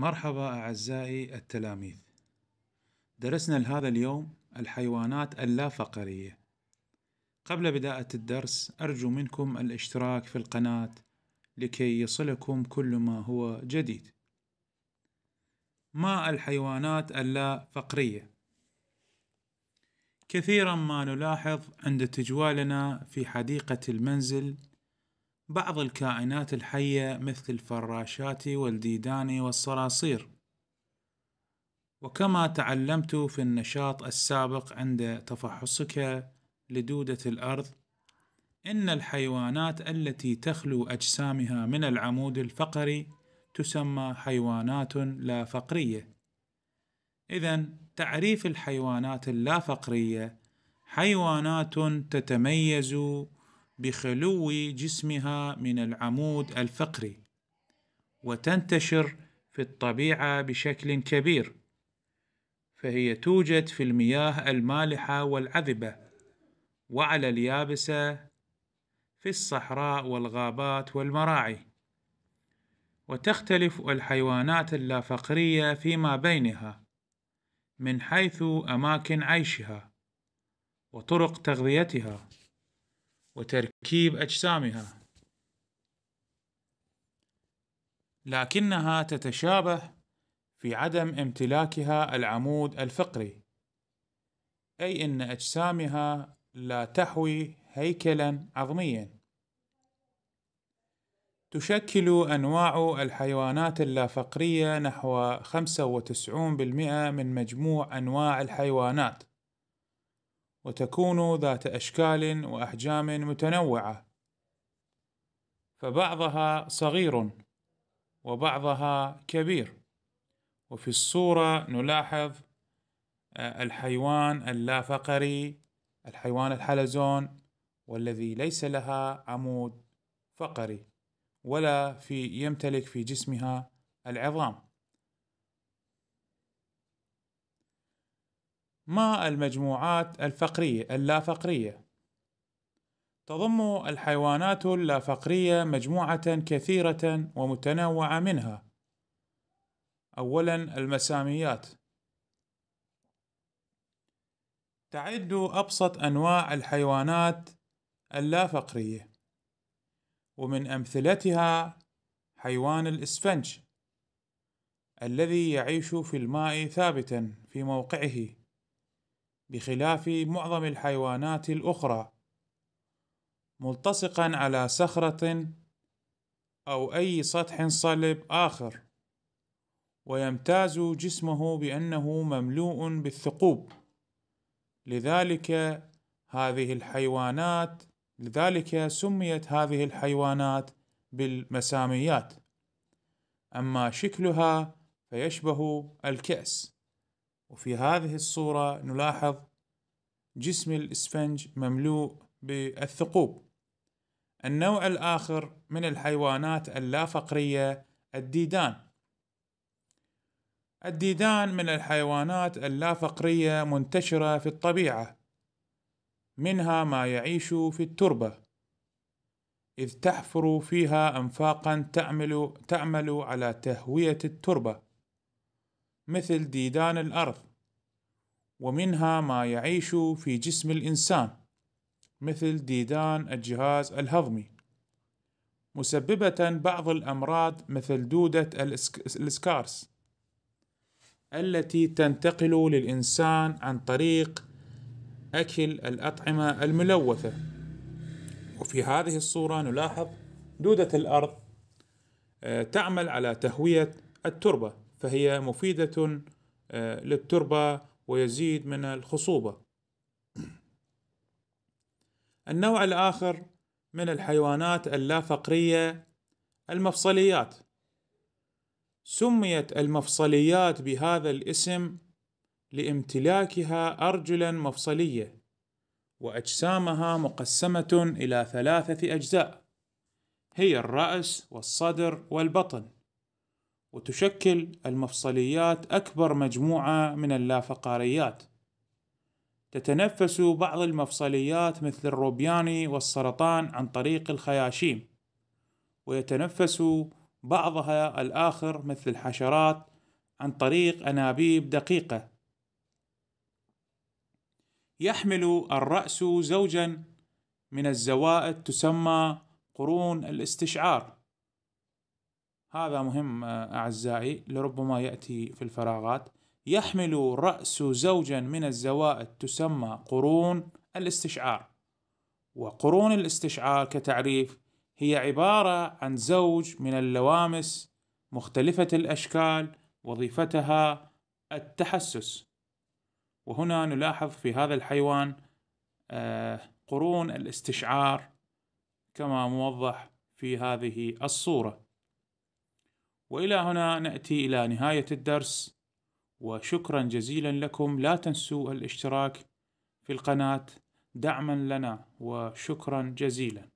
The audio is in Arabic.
مرحبا أعزائي التلاميذ. درسنا لهذا اليوم الحيوانات اللافقرية. قبل بداية الدرس أرجو منكم الاشتراك في القناة لكي يصلكم كل ما هو جديد. ما الحيوانات اللافقرية؟ كثيرا ما نلاحظ عند تجوالنا في حديقة المنزل بعض الكائنات الحية مثل الفراشات والديدان والصراصير. وكما تعلمت في النشاط السابق عند تفحصك لدودة الأرض إن الحيوانات التي تخلو أجسامها من العمود الفقري تسمى حيوانات لا فقرية. إذا تعريف الحيوانات اللافقرية حيوانات تتميز بخلو جسمها من العمود الفقري وتنتشر في الطبيعة بشكل كبير فهي توجد في المياه المالحة والعذبة وعلى اليابسة في الصحراء والغابات والمراعي. وتختلف الحيوانات اللافقرية فيما بينها من حيث أماكن عيشها وطرق تغذيتها. وتركيب أجسامها. لكنها تتشابه في عدم امتلاكها العمود الفقري أي أن أجسامها لا تحوي هيكلا عظميا. تشكل أنواع الحيوانات اللافقرية نحو 95% من مجموع أنواع الحيوانات. وتكون ذات أشكال وأحجام متنوعة. فبعضها صغير وبعضها كبير. وفي الصورة نلاحظ آه، الحيوان اللافقري الحيوان الحلزون والذي ليس لها عمود فقري ولا في يمتلك في جسمها العظام. ما المجموعات الفقرية اللافقرية. تضم الحيوانات اللافقرية مجموعة كثيرة ومتنوعة منها. أولا المساميات. تعد أبسط أنواع الحيوانات اللافقرية. ومن أمثلتها حيوان الإسفنج الذي يعيش في الماء ثابتا في موقعه. بخلاف معظم الحيوانات الأخرى ملتصقا على صخرة أو أي سطح صلب آخر ويمتاز جسمه بأنه مملوء بالثقوب. لذلك هذه الحيوانات لذلك سميت هذه الحيوانات بالمساميات. أما شكلها فيشبه الكأس. وفي هذه الصورة نلاحظ جسم الإسفنج مملوء بالثقوب. النوع الآخر من الحيوانات اللافقرية الديدان. الديدان من الحيوانات اللافقرية منتشرة في الطبيعة منها ما يعيش في التربة إذ تحفر فيها أنفاقا تعمل, تعمل على تهوية التربة. مثل ديدان الأرض ومنها ما يعيش في جسم الإنسان مثل ديدان الجهاز الهضمي. مسببة بعض الأمراض مثل دودة السكارس التي تنتقل للإنسان عن طريق أكل الأطعمة الملوثة. وفي هذه الصورة نلاحظ دودة الأرض آه، تعمل على تهوية التربة. فهي مفيدة آه، للتربة ويزيد من الخصوبة. النوع الآخر من الحيوانات اللافقرية المفصليات. سميت المفصليات بهذا الاسم لامتلاكها أرجلا مفصلية وأجسامها مقسمة إلى ثلاثة أجزاء هي الرأس والصدر والبطن. وتشكل المفصليات أكبر مجموعة من اللافقاريات. تتنفس بعض المفصليات مثل الروبيان والسرطان عن طريق الخياشيم ويتنفس بعضها الآخر مثل الحشرات عن طريق أنابيب دقيقة. يحمل الرأس زوجا من الزوائد تسمى قرون الاستشعار. هذا مهم أعزائي لربما يأتي في الفراغات. يحمل رأس زوجا من الزوائد تسمى قرون الاستشعار. وقرون الاستشعار كتعريف هي عبارة عن زوج من اللوامس مختلفة الأشكال وظيفتها التحسس. وهنا نلاحظ في هذا الحيوان آه، قرون الاستشعار كما موضح في هذه الصورة. وإلى هنا نأتي إلى نهاية الدرس. وشكرا جزيلا لكم. لا تنسوا الاشتراك في القناة دعما لنا. وشكرا جزيلا.